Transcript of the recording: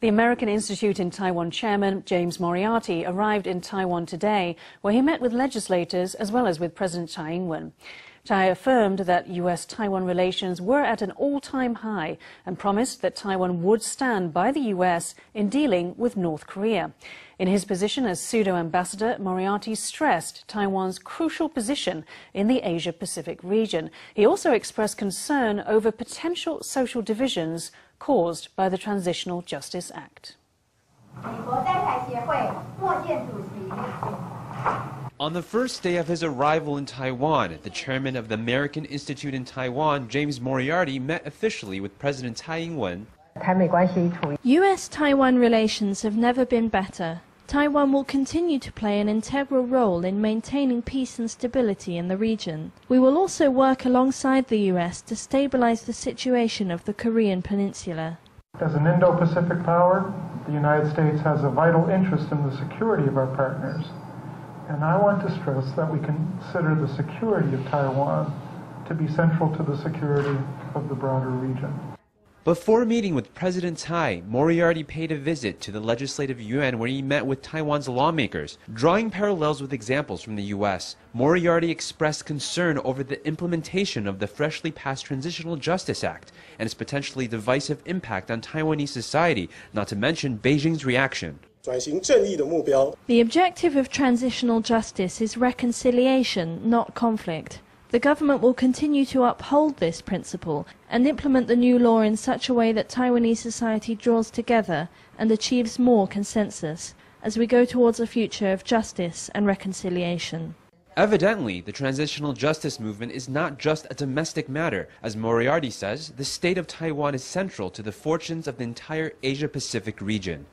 The American Institute in Taiwan chairman James Moriarty arrived in Taiwan today, where he met with legislators as well as with President Tsai Ing-wen. Tsai affirmed that U.S.-Taiwan relations were at an all-time high and promised that Taiwan would stand by the U.S. in dealing with North Korea. In his position as pseudo-ambassador, Moriarty stressed Taiwan's crucial position in the Asia-Pacific region. He also expressed concern over potential social divisions caused by the Transitional Justice Act. On the first day of his arrival in Taiwan, the chairman of the American Institute in Taiwan, James Moriarty, met officially with President Tsai Ing-wen. U.S.-Taiwan relations have never been better. Taiwan will continue to play an integral role in maintaining peace and stability in the region. We will also work alongside the U.S. to stabilize the situation of the Korean Peninsula. As an Indo-Pacific power, the United States has a vital interest in the security of our partners. And I want to stress that we consider the security of Taiwan to be central to the security of the broader region. Before meeting with President Tsai, Moriarty paid a visit to the Legislative Yuan where he met with Taiwan's lawmakers. Drawing parallels with examples from the U.S., Moriarty expressed concern over the implementation of the freshly passed Transitional Justice Act and its potentially divisive impact on Taiwanese society, not to mention Beijing's reaction. The objective of transitional justice is reconciliation, not conflict. The government will continue to uphold this principle and implement the new law in such a way that Taiwanese society draws together and achieves more consensus as we go towards a future of justice and reconciliation. Evidently, the transitional justice movement is not just a domestic matter. As Moriarty says, the state of Taiwan is central to the fortunes of the entire Asia-Pacific region.